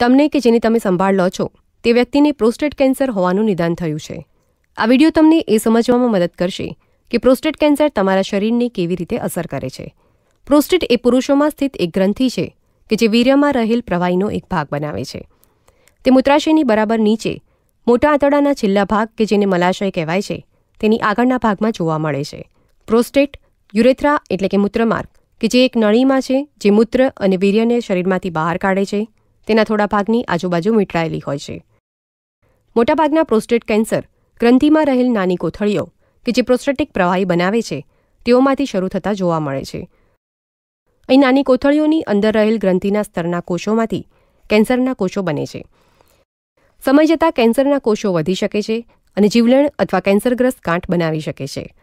તમને કે જેની તમે સંભાળ લો છો, તે વ્યક્તિને પ્રોસ્ટેટ કેન્સર હોવાનું નિદાન થયું છે. આ વીડિયો તમને એ સમજવામાં મદદ કરશે કે પ્રોસ્ટેટ કેન્સર તમારા શરીરને કેવી રીતે અસર કરે છે. પ્રોસ્ટેટ એ પુરુષોમાં સ્થિત એક ગ્રંથિ છે કે જે વીર્યમાં રહેલ પ્રવાહીનો એક ભાગ બનાવે છે. તે મૂત્રાશયની બરાબર નીચે, મોટા આંતરડાના છેલ્લા ભાગ કે જેને મલાશય કહેવાય છે, તેની આગળના ભાગમાં જોવા મળે છે. પ્રોસ્ટેટ યુરેથ્રા એટલે કે મૂત્રમાર્ગ, કે જે એક નળીમાં છે, જે મૂત્ર અને વીર્યને શરીરમાંથી બહાર કાઢે છે. તેના થોડા ભાગની આજુબાજુ મીટરાયેલી હોય છે. મોટાભાગના પ્રોસ્ટેટ કેન્સર ગ્રંથિમાં રહેલ નાની કોથળીઓ કે જે પ્રોસ્ટેટિક પ્રવાહી બનાવે છે, તેઓમાંથી શરૂ થતા જોવા મળે છે. અહીં નાની કોથળીઓની અંદર રહેલ ગ્રંથિના સ્તરના કોષોમાંથી કેન્સરના કોષો બને છે. સમય જતાં કેન્સરના કોષો વધી શકે છે અને જીવલેણ અથવા કેન્સરગ્રસ્ત ગાંઠ બનાવી શકે છે.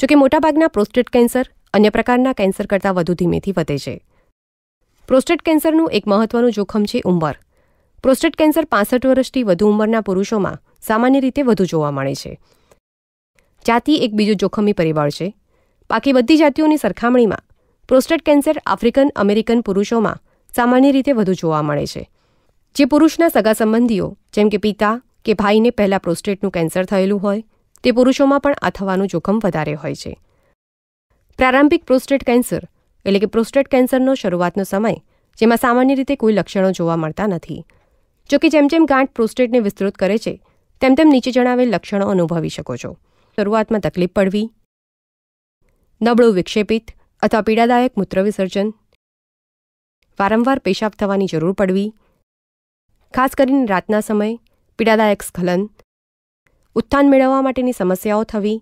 જોકે મોટાભાગના પ્રોસ્ટેટ કેન્સર અન્ય પ્રકારના કેન્સર કરતાં વધુ ધીમેથી વધે છે. પ્રોસ્ટેટ કેન્સરનું એક મહત્વનું જોખમ છે ઉંમર. પ્રોસ્ટેટ કેન્સર પાસઠ વર્ષથી વધુ ઉંમરના પુરુષોમાં સામાન્ય રીતે વધુ જોવા મળે છે. જાતિ એક બીજું જોખમી પરિબળ છે. બાકી બધી જાતિઓની સરખામણીમાં પ્રોસ્ટેટ કેન્સર આફ્રિકન અમેરિકન પુરુષોમાં સામાન્ય રીતે વધુ જોવા મળે છે. જે પુરુષના સગા સંબંધીઓ, જેમ કે પિતા કે ભાઈને પહેલાં પ્રોસ્ટેટનું કેન્સર થયેલું હોય, તે પુરુષોમાં પણ આ થવાનું જોખમ વધારે હોય છે. પ્રારંભિક પ્રોસ્ટેટ કેન્સર એટલે કે પ્રોસ્ટેટ કેન્સરનો શરૂઆતનો સમય, જેમાં સામાન્ય રીતે કોઈ લક્ષણો જોવા મળતા નથી. જો કે જેમ જેમ ગાંઠ પ્રોસ્ટેટને વિસ્તૃત કરે છે, તેમ તેમ નીચે જણાવેલ લક્ષણો અનુભવી શકો છો. શરૂઆતમાં તકલીફ પડવી, નબળું વિક્ષેપિત અથવા પીડાદાયક મૂત્ર વિસર્જન વારંવાર પેશાબ થવાની જરૂર પડવી, ખાસ કરીને રાતના સમયે પીડાદાયક સ્ખલન, ઉત્થાન મેળવવા માટેની સમસ્યાઓ થવી,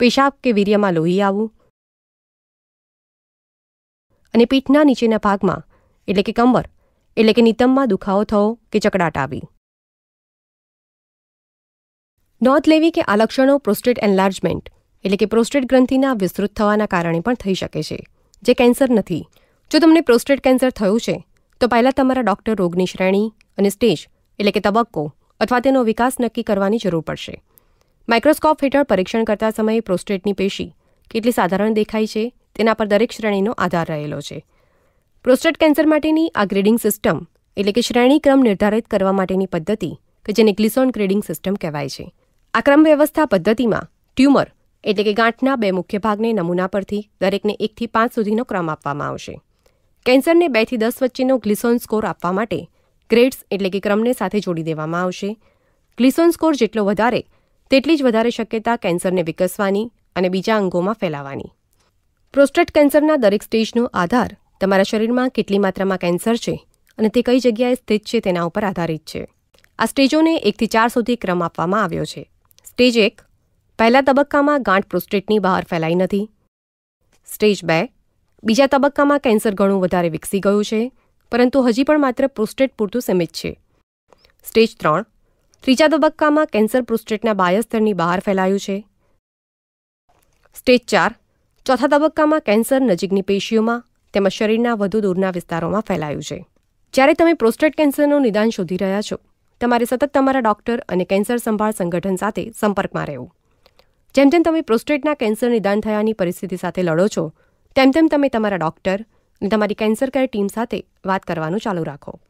પેશાબ કે વીર્યમાં લોહી આવવું અને પીઠના નીચેના ભાગમાં, એટલે કે કમર, એટલે કે નિતંબમાં દુખાવો થવો કે ચકડાટ આવી. નોંધ લેવી કે આ લક્ષણો પ્રોસ્ટેટ એનલાર્જમેન્ટ, એટલે કે પ્રોસ્ટેટ ગ્રંથિના વિસ્તૃત થવાના કારણે પણ થઈ શકે છે, જે કેન્સર નથી. જો તમને પ્રોસ્ટેટ કેન્સર થયું છે, તો પહેલાં તમારા ડૉક્ટર રોગની શ્રેણી અને સ્ટેજ, એટલે કે તબક્કો, અથવા તેનો વિકાસ નક્કી કરવાની જરૂર પડશે. માઇક્રોસ્કોપ હેઠળ પરીક્ષણ કરતા સમયે પ્રોસ્ટેટની પેશી કેટલી સાધારણ દેખાય છે, તેના પર દરેક શ્રેણીનો આધાર રહેલો છે. પ્રોસ્ટેટ કેન્સર માટેની આ ગ્રેડિંગ સિસ્ટમ એટલે કે શ્રેણી ક્રમ નિર્ધારિત કરવા માટેની પદ્ધતિ, કે જેને ગ્લિસોન ગ્રેડિંગ સિસ્ટમ કહેવાય છે. આ ક્રમ વ્યવસ્થા પદ્ધતિમાં ટ્યુમર એટલે કે ગાંઠના બે મુખ્ય ભાગને નમૂના પરથી દરેકને એકથી પાંચ સુધીનો ક્રમ આપવામાં આવશે. કેન્સરને બેથી દસ વચ્ચેનો ગ્લિસોન સ્કોર આપવા માટે ગ્રેડ્સ એટલે કે ક્રમને સાથે જોડી દેવામાં આવશે. ગ્લિસોન સ્કોર જેટલો વધારે, તેટલી જ વધારે શક્યતા કેન્સરને વિકસવાની અને બીજા અંગોમાં ફેલાવાની. પ્રોસ્ટેટ કેન્સરના દરેક સ્ટેજનો આધાર તમારા શરીરમાં કેટલી માત્રામાં કેન્સર છે અને તે કઈ જગ્યાએ સ્થિત છે તેના ઉપર આધારિત છે. આ સ્ટેજોને એકથી ચાર સુધી ક્રમ આપવામાં આવ્યો છે. સ્ટેજ એક, પહેલા તબક્કામાં ગાંઠ પ્રોસ્ટેટની બહાર ફેલાઈ નથી. સ્ટેજ બે, બીજા તબક્કામાં કેન્સર ઘણું વધારે વિકસી ગયું છે, પરંતુ હજી પણ માત્ર પ્રોસ્ટેટ પૂરતું સીમિત છે. સ્ટેજ ત્રણ, ત્રીજા તબક્કામાં કેન્સર પ્રોસ્ટેટના બાહ્ય સ્તરની બહાર ફેલાયું છે. સ્ટેજ ચાર, ચોથા તબક્કામાં કેન્સર નજીકની પેશીઓમાં તેમજ શરીરના વધુ દૂરના વિસ્તારોમાં ફેલાયું છે. જ્યારે તમે પ્રોસ્ટેટ કેન્સરનું નિદાન શોધી રહ્યા છો, તમારે સતત તમારા ડોક્ટર અને કેન્સર સંભાળ સંગઠન સાથે સંપર્કમાં રહેવું. જેમ જેમ તમે પ્રોસ્ટેટના કેન્સર નિદાન થયાની પરિસ્થિતિ સાથે લડો છો, તેમ તેમ તમે તમારા ડોક્ટર અને તમારી કેન્સર કેર ટીમ સાથે વાત કરવાનું ચાલુ રાખો.